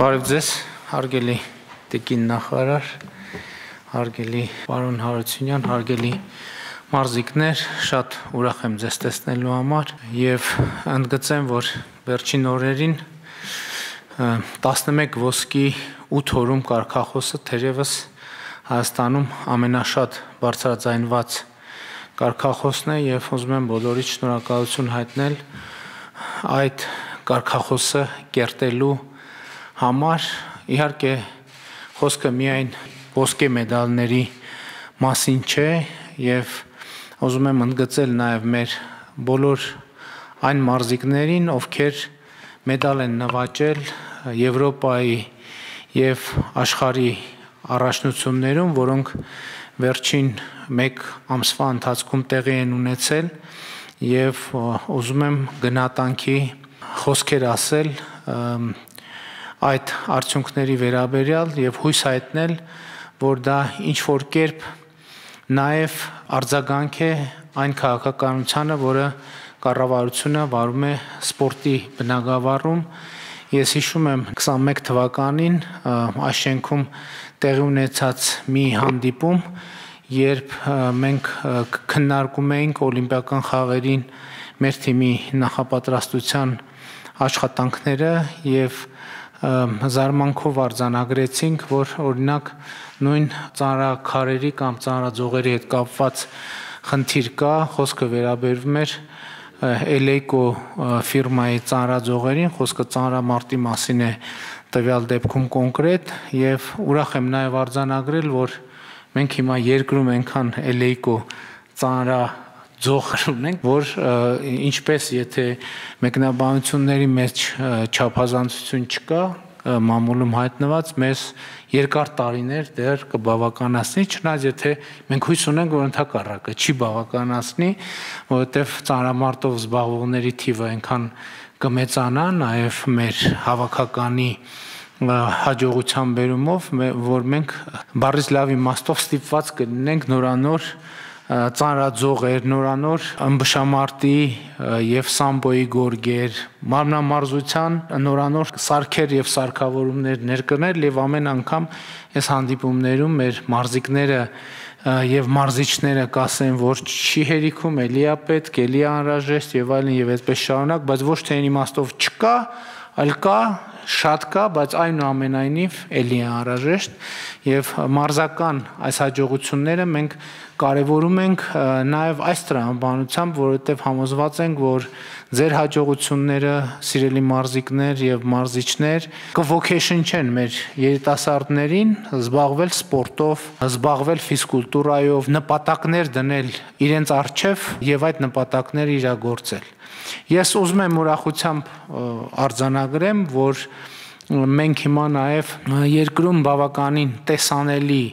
Բարև ձեզ, հարգելի տիկին նախարար, հարգելի պարոն Հարությունյան, հարգելի մարզիկներ, շատ ուրախ եմ ձեզ տեսնելու համար եւ ընդգծեմ, որ վերջին օրերին 11 ոսկի 8 օրում կարկախոսը թերևս Հայաստանում ամենաշատ բարձրաձայնված կարկախոսն է եւ ուզում եմ բոլորիդ շնորհակալություն հայտնել այդ կարկախոսը կերտելու համար իհարկե խոսքը միայն ոսկե մեդալների մասին չէ եւ ուզում եմ ընդգծել նաեւ մեր բոլոր այն մարզիկներին, ովքեր մեդալ են նվաճել Եվրոպայի եւ աշխարհի առաջնություններում, որոնք վերջին 1 ամսվա ընթացքում տեղի են ունեցել եւ ուզում եմ գնահատանքի խոսքեր ասել այդ արդյունքների վերաբերյալ եւ հույս հայտնել, որ դա ինչ որ կերպ նաեւ արձագանք է այն քաղաքականությանը, որը կառավարությունը վարում է սպորտի բնագավառում։ Ես հիշում եմ 21 թվականին այս շենքում տեղի ունեցած մի հանդիպում, երբ մենք քննարկում էինք օլիմպիական խաղերին մեր թիմի նախապատրաստության աշխատանքները եւ զարմանքով արձանագրեցինք, որ օրինակ նույն ծանրակարերի կամ ծանրաձողերի հետ կապված խնդիր կա, խոսքը վերաբերվում էր Eleko ֆիրմայի ծանրաձողերին, խոսքը ծանրամարտի մասին է տվյալ դեպքում կոնկրետ եւ ուրախ եմ նաեւ արձանագրել, որ մենք հիմա երկրում այնքան Eleko ծանրա ձոխր ունենք, որ ինչպես եթե մեկնաբանությունների մեջ չափազանցություն չկա, մամուլում հայտնված մեզ երկար տարիներ դեռ կբավականացնի, չնայած եթե մենք հույս ունենք, որ ընդհակառակը չի բավականացնի, որովհետև ծանրամարտով զբաղվողների թիվը այնքան կմեծանա, նաև մեր հավաքականի հաջողության բերումով, որ մենք բառից լավ իմաստով ստիպված կլինենք նորանոր ծանրաձողեր, նորանոր ըմբշամարտի եւ սամբոյի գորգեր, մարմնամարզության նորանոր սարքեր եւ սարքավորումներ ներկնել եւ ամեն անգամ այս հանդիպումներում մեր մարզիկները եւ մարզիչները կասեն, որ չի հերիքում, էլիա պետք, էլիա անհրաժեշտ եւ այլն եւ այդպես շարունակ, բայց ոչ թե այն իմաստով չկա, այլ կա շատ կա, բայց այնուամենայնիվ ելի է անհրաժեշտ եւ մարզական այս հաջողությունները մենք կարևորում ենք նաև այս տրամաբանությամբ, որովհետև համոզված ենք, որ ձեր հաջողությունները, սիրելի մարզիկներ եւ մարզիչներ, կվոքեշն չեն մեր երիտասարդներին զբաղվել սպորտով, զբաղվել ֆիզկուլտուրայով, նպատակներ դնել իրենց արժև եւ այդ նպատակները իրագործել։ Ես ուզում եմ ուրախությամբ արձանագրեմ, որ մենք հիմա նաև երկրում բավականին տեսանելի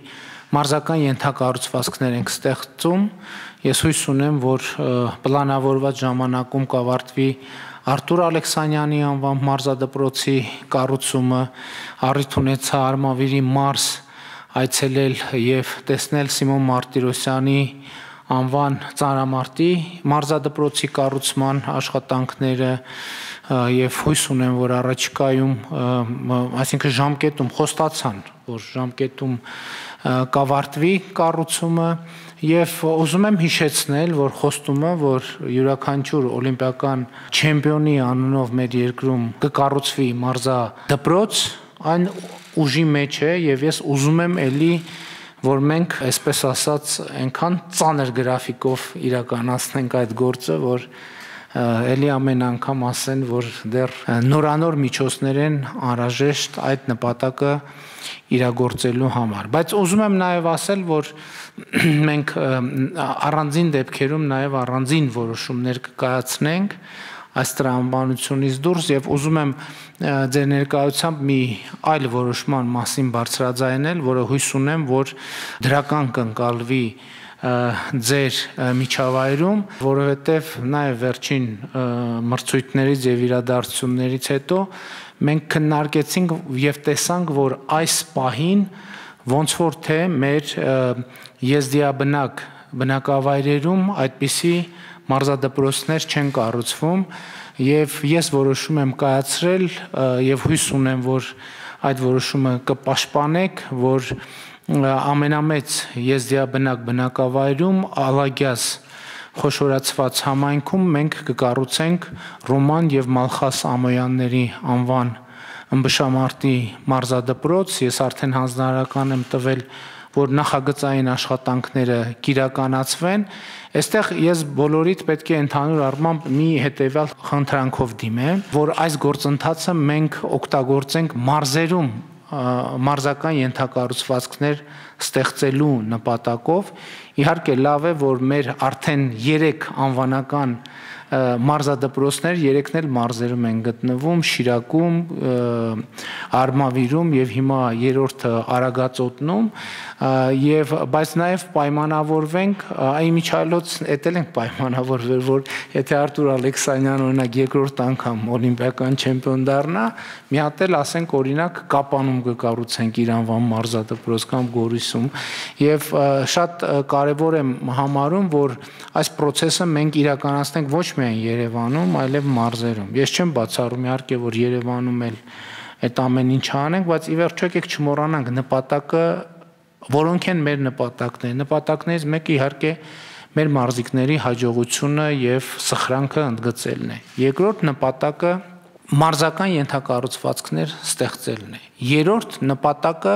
մարզական ենթակառուցվածքներ ենք ստեղծում։ Ես հույս ունեմ, որ պլանավորված ժամանակում կավարտվի Արտուր Ալեքսանյանի անվան մարզադպրոցի կառուցումը, առիթ ունեցա Արմավիրի մարզ այցելել եւ տեսնել Սիմոն Մարտիրոսյանի անվան ծանրամարտի մարզադպրոցի կառուցման աշխատանքները եւ հույս ունեմ, որ առաջիկայում, այսինքն ժամկետում խոստացան, որ ժամկետում կավարտվի կառուցումը եւ ուզում եմ հիշեցնել, որ խոստումը, որ յուրաքանչյուր օլիմպիական չեմպիոնի անունով մեր երկրում կկառուցվի մարզա դպրոց, այն ուժի մեջ է եւ ես ուզում եմ ելի որ մենք այսպես ասած այնքան ծանր գրաֆիկով իրականացնենք այդ գործը, որ ելի ամեն անգամ ասեն, որ դեռ նորանոր միջոցներ են անհրաժեշտ այդ նպատակը իրագործելու համար։ Բայց ուզում եմ նաև ասել, որ մենք առանձին դեպքերում նաև առանձին որոշումներ կկայացնենք այս տրամաբանությունից դուրս եւ ուզում եմ ձեր ներկայությամբ մի այլ որոշման մասին բարձրաձայնել, որը հույս ունեմ, որ դրական կընկալվի ձեր միջավայրում, որովհետև նաև վերջին մրցույթներից եւ իրադարձություններից հետո մենք քննարկեցինք եւ տեսանք, որ այս պահին ոնց որ թե մեր եզդիաբնակ բնակավայրերում այդպիսի մարզադպրոցներ չեն կառուցվում եւ ես որոշում եմ կայացրել եւ հույս ունեմ, որ այդ որոշումը կպաշտպանեք, որ ամենամեծ եզդիաբնակ բնակավայրում Ալագյաս խոշորացված համայնքում մենք կկառուցենք Ռոման եւ Մալխաս Ամոյանների անվան ըմբշամարտի մարզադպրոց, ես արդեն հանձնարարական եմ տվել, որ նախագծային աշխատանքները կիրականացվեն, այստեղ ես բոլորիդ պետք է ընդհանուր առմամբ մի հետևյալ խնդրանքով դիմեմ, որ այս գործընթացը մենք օգտագործենք մարզերում մարզական ենթակառուցվածքներ ստեղծելու նպատակով իհարկե լավ է որ մեր արդեն 3 անվանական մարզադպրոցներ երեքն էլ մարզերում են գտնվում Շիրակում, Արմավիրում եւ հիմա երրորդը Արագածոտնում եւ բայց նաեւ պայմանավորվենք այ միջալոց էտել ենք պայմանավորվել որ եթե Արտուր Ալեքսանյան օրինակ երկրորդ անգամ օլիմպիական չեմպիոն դառնա մի հատ էլ ասենք օրինակ Կապանում կկառուցենք Իրանվան մարզադպրոց կամ Գորիսում եւ շատ կարեւոր եմ համարում որ այս process-ը մենք իրականացնենք ոչ միայն Երևանում, այլև մարզերում։ Ես չեմ բացառում իհարկե, որ Երևանում էլ այդ ամեն ինչ անենք, բայց ի վերջո եկեք չմոռանանք նպատակը, որոնք են մեր նպատակները։ Նպատակներից մեկը իհարկե մեր մարզիկների հաջողությունը եւ սխրանքը ընդգծելն է։ Երկրորդ նպատակը մարզական ենթակառուցվածքներ ստեղծելն է։ Երրորդ նպատակը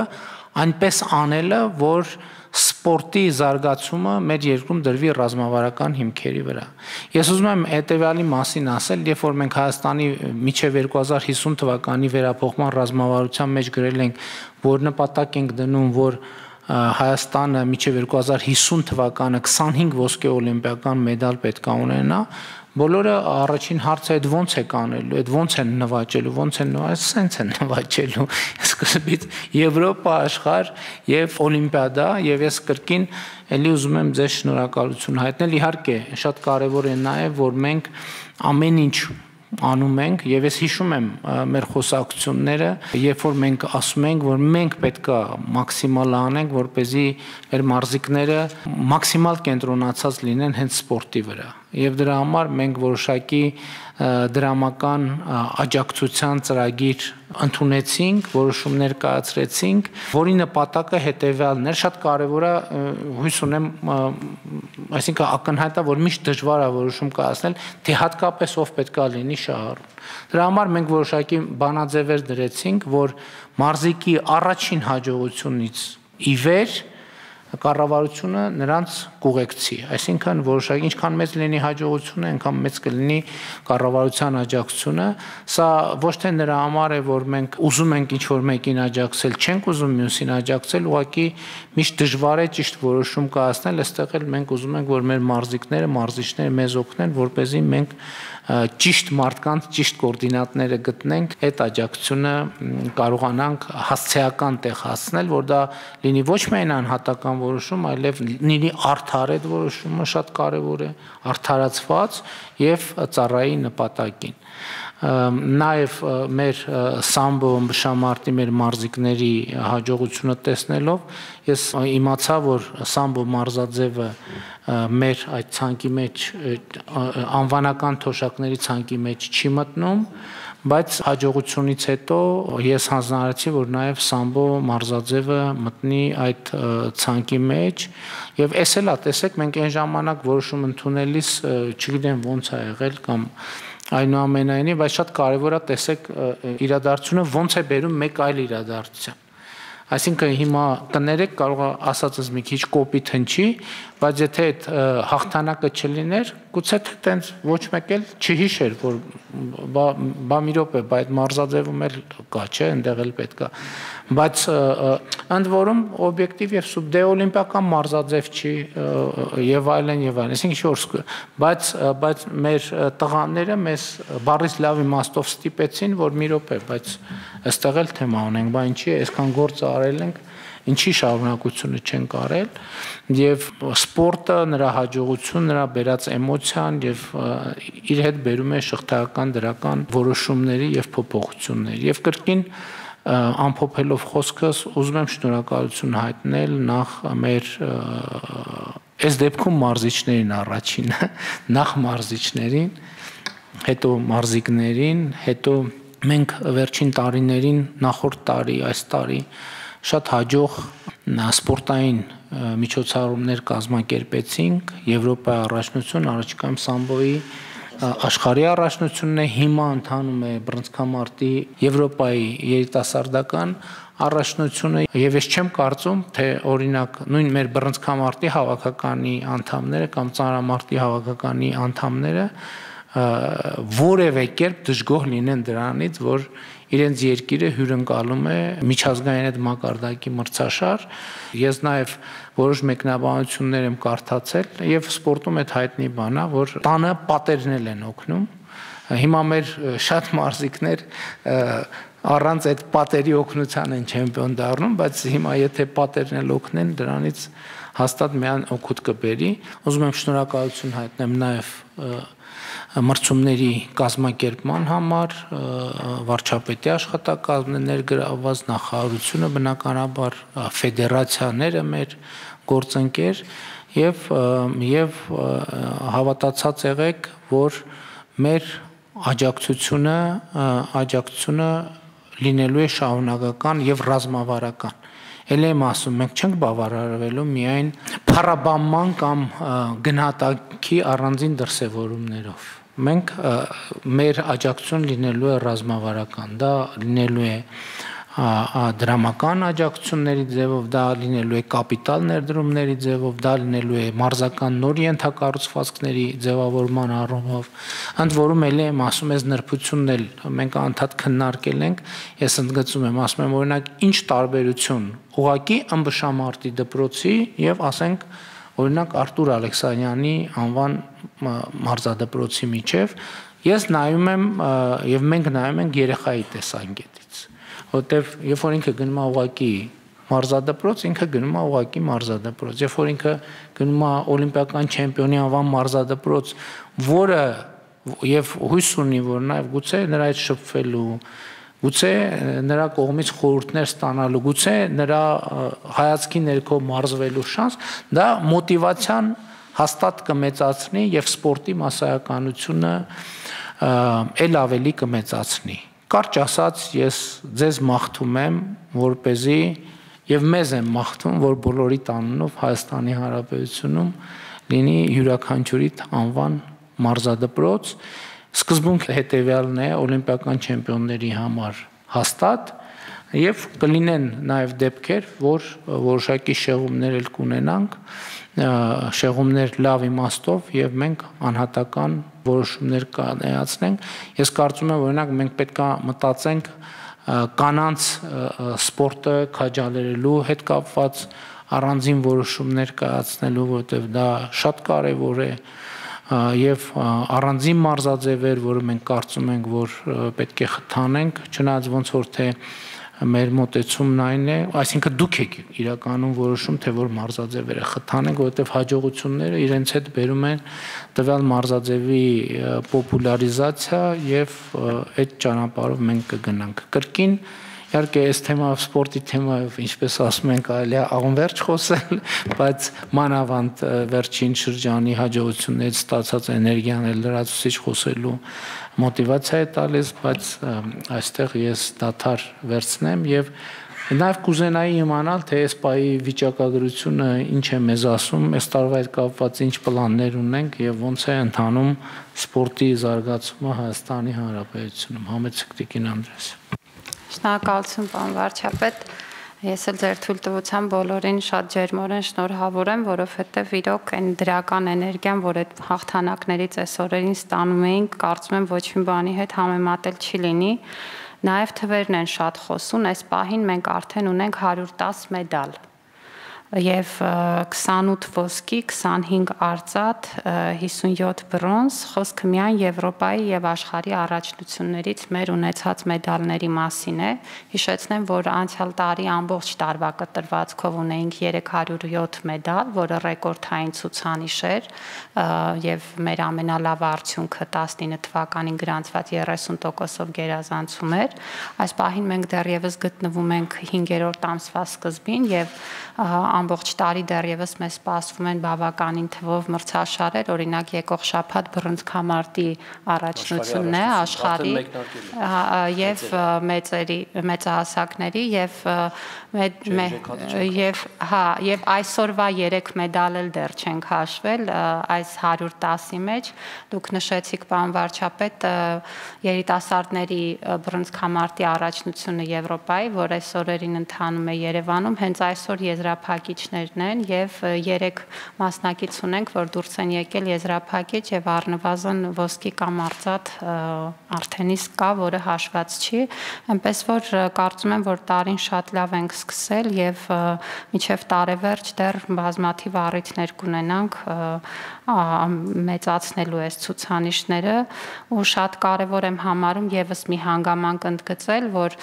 այնպես անելը, որ սպորտի զարգացումը մեր երկրում դրվի ռազմավարական հիմքերի վրա։ Ես ուզում եմ հետեւյալի մասին ասել, երբ որ մենք Հայաստանի միջև 2050 թվականի վերափոխման ռազմավարության մեջ գրել ենք, որ նպատակ ենք դնում, որ Հայաստանը միջև 2050 թվականը 25 ոսկե օլիմպիական մեդալ պետք է ունենա, Բոլորը առաջին հարցը այդ ո՞նց է կանելու, այդ ո՞նց են նվաճելու, ո՞նց են նվաճելու, սենց են նվաճելու։ Սկզբից Եվրոպա աշխարհ եւ Օլիմպիադա եւ ես կրկին ելի ուզում եմ ձեզ շնորհակալություն հայտնել։ Իհարկե, շատ կարեւոր է նաեւ, որ մենք ամեն ինչ անում ենք եւ ես հիշում եմ մեր խոսակցությունները, երբ որ մենք ասում ենք, որ մենք պետքա մաքսիմալ անենք, որ เป զի մեր մարզիկները մաքսիմալ կենտրոնացած լինեն հենց սպորտի վրա եւ դրա համար մենք որոշակի դրամական աջակցության ծրագիր ընդունեցինք, որոշումներ կայացրեցինք, որի նպատակը հետեւյալն էր, շատ կարեւոր է հույս ունեմ, այսինքն ակնհայտ է, որ միշտ դժվար է որոշում կայացնել, թե հատկապես ով պետքա լինի շահառու։ Դրա համար մենք որոշակի բանաձևեր դրեցինք, որ մարզիկի առաջին հաջողությունից ի վեր կառավարությունը նրանց կուղեկցի, այսինքն որոշակի ինչքան մեծ լինի հաջողությունը, այնքան մեծ կլինի կառավարության աջակցությունը։ Սա ոչ թե նրա համար է, որ մենք ուզում ենք ինչ-որ մեկին աջակցել, չենք ուզում մյուսին աջակցել, ուղղակի միշտ դժվար է ճիշտ որոշում կայացնել, այստեղ էլ մենք ուզում ենք, որ մեր մարզիկները, մարզիչները մեզ օգնեն, որ เป զի մենք ճիշտ մարդկանց ճիշտ կոորդինատները գտնենք, այդ աջակցությունը կարողանանք հասցեական տեղ հասցնել, որ դա լինի ոչ միայն անհատական որոշում, այլև լինի արդար այդ որոշումը շատ կարևոր է, արդարացված եւ ծառայի նպատակին նաև մեր սամբո ըմբշամարտի մեր մարզիկների հաջողությունը տեսնելով ես իմացա որ սամբո մարզաձևը մեր այդ ցանկի մեջ անվանական թոշակների ցանկի մեջ չի մտնում բայց հաջողությունից հետո ես հանձնարարեցի որ նաև սամբո մարզաձևը մտնի այդ ցանկի մեջ եւ էս էլա տեսեք մենք այն ժամանակ որոշում ընդունելիս չգիտեմ ոնց է եղել կամ այնուամենայնիվ բայց շատ կարևոր է տեսեք իրադարձությունը ոնց է բերում մեկ այլ իրադարձության Այսինքն հիմա կներեք կարող ասածս մի քիչ կոպիտ հնչի, բայց եթե այդ հաղթանակը չլիներ, գուցե թե տենց ոչ մեկ էլ չհիշեր, որ բա բա մի րոպե, բայց մարզաձևում էլ կա, չէ, այնտեղ էլ պետքա։ Բայց ընդ որում օբյեկտիվ եւ սուբ դե օլիմպիական մարզաձև չի եւ այլն եւ այլն, այսինքն ինչ-որ բայց բայց մեր տղաները մեզ բարից լավ իմաստով ստիպեցին, որ մի րոպե, բայց ըստեղ էլ թեմա ունենք, բա ինչի, այսքան գործ արել ենք, ինչի շարունակությունը չեն կարել եւ սպորտը նրա հաջողություն, նրա բերած էմոցիան եւ իր հետ բերում է շղթայական դրական որոշումների եւ փոփոխությունների եւ կրկին ամփոփելով խոսքս ուզում եմ շնորհակալություն հայտնել նախ մեր այս դեպքում մարզիչներին առաջինը նախ մարզիչներին հետո մարզիկներին հետո մենք վերջին տարիներին, նախորդ տարի, այս տարի շատ հաջող սպորտային միջոցառումներ կազմակերպեցինք Եվրոպայի առաջնություն առաջիկայում սամբոյի աշխարհի առաջնությունն է հիմա ընթանում է բրոնզկամարտի Եվրոպայի երիտասարդական առաջնությունը եւ ես չեմ կարծում թե օրինակ նույն մեր բրոնզկամարտի հավաքականի անդամները կամ ծանրամարտի հավաքականի անդամները որևէ կերպ դժգոհ լինեն դրանից որ իրենց երկիրը հյուրընկալում է միջազգային այդ մակարդակի մրցաշար ես նաև որոշ մեկնաբանություններ եմ կարդացել եւ սպորտում այդ հայտնի բան է որ տանը պատերնել են օգնում հիմա մեր շատ մարզիկներ առանց այդ պատերի օգնության են չեմպիոն դառնում, բայց հիմա եթե պատերն էլ օգնեն, դրանից հաստատ միան օգուտ կբերի։ Ուզում եմ շնորհակալություն հայտնեմ նաև մրցումների կազմակերպման համար վարչապետի աշխատակազմն է ներգրավված նախարարությունը բնականաբար ֆեդերացիաները մեր գործընկեր եւ եւ հավատացած եղեք որ մեր աջակցությունը աջակցությունը լինելու է շահունակական եւ ռազմավարական Էլ եմ ասում, մենք չենք բավարարվելու միայն փառաբանման կամ գնահատակի առանձին դրսևորումներով մենք մեր աջակցություն լինելու է ռազմավարական, դա լինելու է դրամական աջակցությունների ձևով, դա լինելու է կապիտալ ներդրումների ձևով, դա լինելու է մարզական նոր ենթակառուցվածքների ձևավորման առումով։ Ընդ որում ելի եմ ասում ես նրբությունն էլ մենք անդադ քննարկել ենք, ես ընդգծում եմ, ասում եմ օրինակ ինչ տարբերություն ուղակի ըմբշամարտի դպրոցի եւ ասենք օրինակ Արտուր Ալեքսանյանի անվան մարզադպրոցի միջև ես նայում եմ եւ մենք նայում ենք երեխայի տեսանկյունից որտեվ երբ որ ինքը գնում է ուղակի մարզադպրոց, ինքը գնում է ուղակի մարզադպրոց։ Երբ որ ինքը գնում է օլիմպիական չեմպիոնի անվան մարզադպրոց, որը եւ հույս ունի, որ նաեւ գուցե նրա այդ շփվելու գուցե նրա կողմից խորհուրդներ ստանալու, գուցե նրա հայացքի ներքո մարզվելու շանս, դա մոտիվացիան հաստատ կմեծացնի եւ սպորտի մասսայականությունը ել ավելի կմեծացնի։ Կարճ ասած, ես ձեզ մաղթում եմ, որ เป զի եւ մեզ եմ մաղթում, որ բոլորի տանունով Հայաստանի Հանրապետությունում լինի յուրաքանչյուրի անվան մարզադպրոց Սկզբունքը հետեւյալն է օլիմպիական չեմպիոնների համար հաստատ եւ կլինեն նաեւ դեպքեր, որ որոշակի շեղումներ էլ կունենանք, շեղումներ լավ իմաստով եւ մենք անհատական որոշումներ կանեացնենք։ Ես կարծում եմ, օրինակ մենք պետքա մտածենք կանանց սպորտը քաջալերելու հետ կապված առանձին որոշումներ կայացնելու, որտեղ դա շատ կարեւոր է, որ եւ առանձին մարզաձևեր, որը մենք կարծում ենք, որ պետք է խթանենք, չնայած ոնց որ թե մեր մտեցումն այն է, այսինքն դուք եք իրականում որոշում, թե որ մարզաձևերը խթանենք, որովհետև հաջողությունները իրենց հետ բերում են տվյալ մարզաձևի պոպուլարիզացիա եւ այդ ճանապարհով մենք կգնանք։ Կրկին Իհարկե, այս թեմայով սպորտի թեմայով, ինչպես ասում են, կարելի է անverջ խոսել, բայց մանավանդ վերջին շրջանի հաջողություններից ստացած էներգիան էլ լրացուցիչ խոսելու մոտիվացիա է տալիս, բայց այստեղ ես դաթար վերցնեմ եւ Նաև կուզենայի իմանալ, թե այս պայի վիճակագրությունը ինչ է մեզ ասում, այս տարվա հետ կապված ինչ պլաններ ունենք եւ ոնց է ընթանում սպորտի զարգացումը Հայաստանի Հանրապետությունում։ Համեցեք Տիկին Անդրես։ Շնորհակալություն, պարոն վարչապետ։ Ես էլ ձեր թույլտվության բոլորին շատ ջերմորեն շնորհավոր եմ, որովհետև իրոք այն դրական էներգիան, որ այդ հաղթանակներից այսօրերին ստանում էինք, կարծում եմ ոչ մի բանի հետ համեմատել չի լինի։ Նաև թվերն են շատ խոսուն, այս պահին մենք արդեն ունենք 110 մեդալ եւ 28 ոսկի, 25 արծաթ, 57 բրոնզ, խոսքը միայն Եվրոպայի եւ աշխարհի առաջնություններից մեր ունեցած մեդալների մասին է։ Հիշեցնեմ, որ անցյալ տարի ամբողջ տարվա կտրվածքով ունեինք 307 մեդալ, որը ռեկորդային ցուցանիշ էր եւ մեր ամենալավ արդյունքը 19 թվականին գրանցված 30%-ով գերազանցում էր։ Այս պահին մենք դեռևս գտնվում ենք 5-րդ ամսվա սկզբին եւ ամբողջ տարի դեռևս մեզ սպասվում են բավականին թվով մրցաշարեր, օրինակ եկող շաբաթ բռնցքամարտի առաջնությունն է աշխարհի եւ մեծերի մեծահասակների եւ եւ հա եւ այսօրվա 3 մեդալ էլ դեռ չենք հաշվել այս 110-ի մեջ դուք նշեցիք պարոն վարչապետ երիտասարդների բռնցքամարտի առաջնությունը Եվրոպայի, որ այս օրերին ընթանում է Երևանում, հենց այսօր եզրափակիչներն են եւ 3 մասնակից ունենք, որ դուրս են եկել եզրափակիչ եւ առնվազն ոսկի կամ արծաթ արդեն իսկ կա, որը հաշված չի, այնպես որ կարծում եմ, որ տարին շատ լավ ենք սկսել եւ միջև տարեվերջ դեռ բազմաթիվ առիթներ կունենանք մեծացնելու այս ցուցանիշները ու շատ կարևոր եմ համարում եւս մի հանգամանք ընդգծել, որ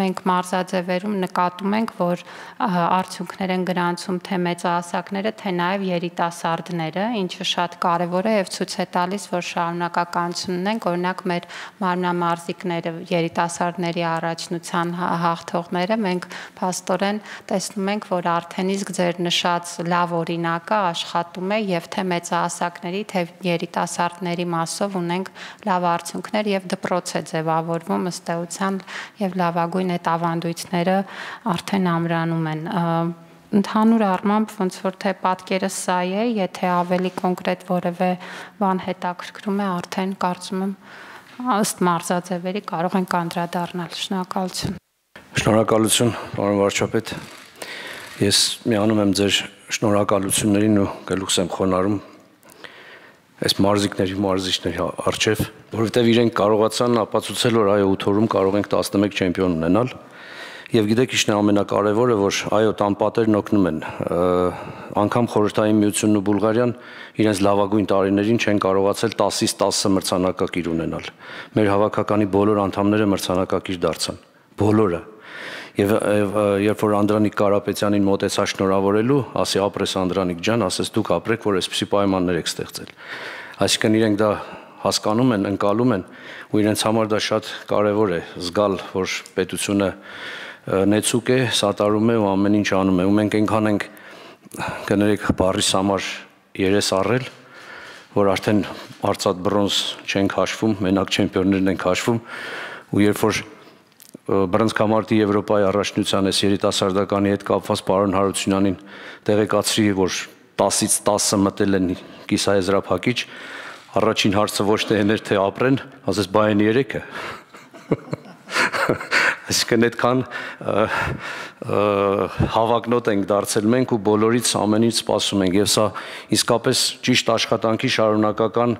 մենք մարզաձևերում նկատում ենք, որ արդյունքներ են գրանցում թե մեծահասակները, թե նաեւ երիտասարդները, ինչը շատ կարևոր է եւ ցույց է տալիս, որ շարունակականություն ունենք, օրինակ մեր մարմնամարզիկները, երիտասարդների առաջնության հաղթողները մենք փաստորեն տեսնում ենք, որ արդեն իսկ ձեր նշած լավ օրինակը աշխատում է եւ թե մեծահասակների, թե երիտասարդների մասով ունենք լավ արդյունքներ եւ դպրոց է ձևավորվում ըստ էության եւ լավագույն այդ ավանդույթները արդեն ամրանում են ընդհանուր առմամբ ոնց որ թե պատկերը սա է, եթե ավելի կոնկրետ որևէ բան հետաքրքրում է, արդեն կարծում եմ ըստ մարզաձևերի կարող ենք անդրադառնալ։ Շնորհակալություն։ Շնորհակալություն, պարոն վարչապետ։ Ես միանում եմ ձեր շնորհակալություններին ու գլուխս եմ խոնարհում այս մարզիկների մարզիչների արչև, որովհետև իրենք կարողացան ապացուցել, որ այո 8 օրում կարող ենք 11 չեմպիոն ունենալ։ Եվ գիտեք ինչն է ամենակարևորը, որ այո տանպատերն օգնում են։ Անկամ խորհրդային միությունն ու Բուլղարիան իրենց լավագույն տարիներին չեն կարողացել 10-ից 10 մրցանակակիր ունենալ։ Մեր հավաքականի բոլոր անդամները մրցանակակիր դարձան։ Բոլորը Եվ երբ որ Անդրանիկ Կարապետյանին մոտեցա շնորհավորելու, ասի ապրես Անդրանիկ ջան, ասես դուք ապրեք, որ այսպիսի պայմաններ եք ստեղծել։ Այսինքն իրենք դա հասկանում են, ընկալում են ու իրենց համար դա շատ կարևոր է զգալ, որ պետությունը նեցուկ է, սատարում է ու ամեն ինչ անում է։ Ու մենք այնքան ենք կներեք բարիս համար երես առել, որ արդեն արծաթ բրոնզ չենք հաշվում, մենակ չեմպիոններն ենք հաշվում ու երբ որ բռնցքամարտի Եվրոպայի առաջնության այս երիտասարդականի հետ կապված պարոն Հարությունյանին տեղեկացրի, որ 10-ից 10-ը մտել են կիսաեզրափակիչ, առաջին հարցը ոչ թե էներ թե ապրեն, ասես բայեն 3-ը։ Այսինքն այդքան հավակնոտ ենք դարձել մենք ու բոլորից ամեն ինչ սպասում ենք եւ սա իսկապես ճիշտ աշխատանքի շարունակական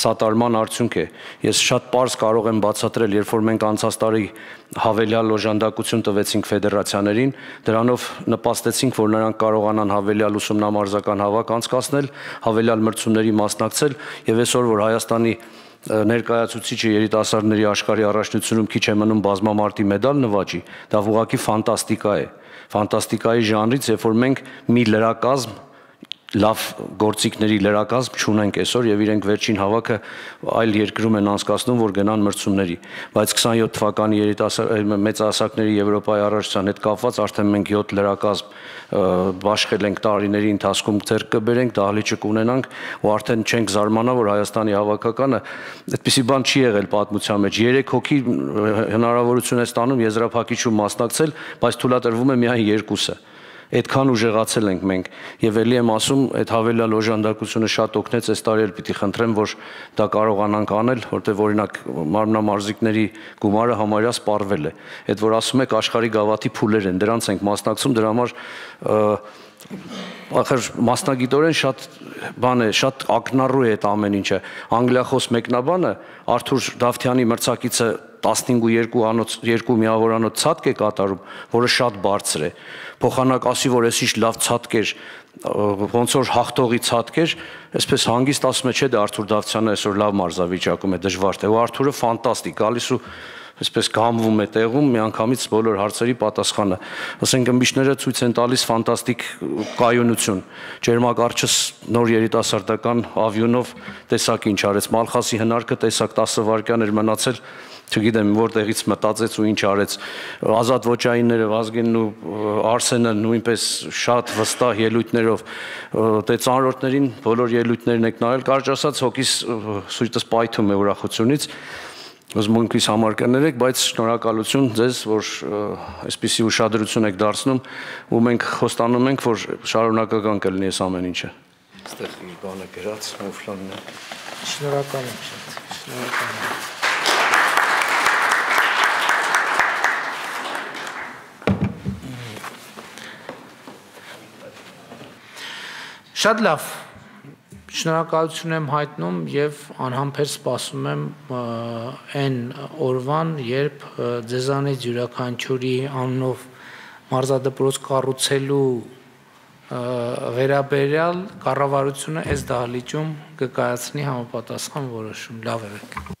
սատարման արդյունք է։ Ես շատ པարզ կարող եմ բացատրել, երբ որ մենք անցած տարի հավելյալ օժանդակություն տվեցինք ֆեդերացիաներին, դրանով նպաստեցինք, որ նրանք կարողանան հավելյալ ուսումնամարզական հավաք անցկացնել, հավելյալ մրցումների մասնակցել եւ այսօր որ Հայաստանի ներկայացուցիչը երիտասարդների աշխարհի առաջնությունում քիչ է մնում բազմամարտի մեդալ նվաճի, դա ուղղակի ֆանտաստիկա է։ Ֆանտաստիկայի ժանրից, երբ որ մենք մի լրակազմ լավ գործիքների լրակազմ չունենք այսօր եւ իրենք վերջին հավաքը այլ երկրում են անցկացնում, որ գնան մրցումների։ Բայց 27 թվականի երիտասարդ մեծահասակների Եվրոպայի առաջնության հետ կապված արդեն մենք 7 լրակազմ բաշխել ենք տարիների ընթացքում ձեռք կբերենք, դահլիճը կունենանք ու արդեն չենք զարմանա, որ Հայաստանի հավաքականը այդպիսի բան չի եղել պատմության մեջ։ 3 հոգի հնարավորություն է ստանում եզրափակիչում մասնակցել, բայց թույլատրվում է միայն երկուսը այդքան ուժեղացել ենք մենք եւ ելի եմ ասում այդ հավելյալ օժանդակությունը շատ օգնեց այս տարի էլ պիտի խնդրեմ որ դա կարողանանք անել որտեղ օրինակ մարմնամարզիկների գումարը համարյա սպառվել է այդ որ ասում եք աշխարհի գավաթի փուլեր են դրանց ենք մասնակցում դրա համար ախր մասնագիտորեն շատ բան է, շատ ակնառու է այդ ամեն ինչը։ Անգլիախոս մեկնաբանը Արթուր Դավթյանի մրցակիցը 15 անոց 2 միավորանոց ցածկ է կատարում, որը շատ բարձր է։ Փոխանակ ասի, որ էս ինչ լավ ցածկ էր, ոնց որ հաղթողի ցածկ էր, այսպես հանգիստ ասում է, չէ, դա Արթուր Դավթյանը այսօր լավ մարզավիճակում է, դժվար է։ Ու Արթուրը ֆանտաստիկ, գալիս ու այսպես կամվում է տեղում միանգամից բոլոր հարցերի պատասխանը։ Ասենք ըմբիշները ցույց են տալիս ֆանտաստիկ կայունություն։ Ջերմակարճս նոր երիտասարդական ավյունով տեսակ ինչ արեց։ Մալխասի հնարկը տեսակ 10 վայրկյան էր մնացել չգիտեմ որտեղից մտածեց ու ինչ արեց ազատ ոչայինները Վազգենն ու Արսենը նույնպես շատ վստահ ելույթներով դե ծանրորդներին բոլոր ելույթներն եք նայել կարճ ասած հոգիս սույտս պայթում է ուրախությունից ուզում ինքիս համար կներեք, բայց շնորհակալություն ձեզ, որ այսպիսի ուշադրություն եք դարձնում ու մենք խոստանում ենք, որ շարունակական կլինի այս ամեն ինչը։ Այստեղ մի բան է գրած Մուֆլանն է։ Շնորհակալ եմ շատ։ Շնորհակալ եմ։ Շատ լավ։ Շնորհակալություն եմ հայտնում եւ անհամբեր սպասում եմ այն օրվան, երբ ձեզանից յուրաքանչյուրի անունով մարզադպրոց կառուցելու վերաբերյալ կառավարությունը այս դահլիճում կկայացնի համապատասխան որոշում։ Լավ եղեք։